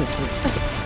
Magnitude.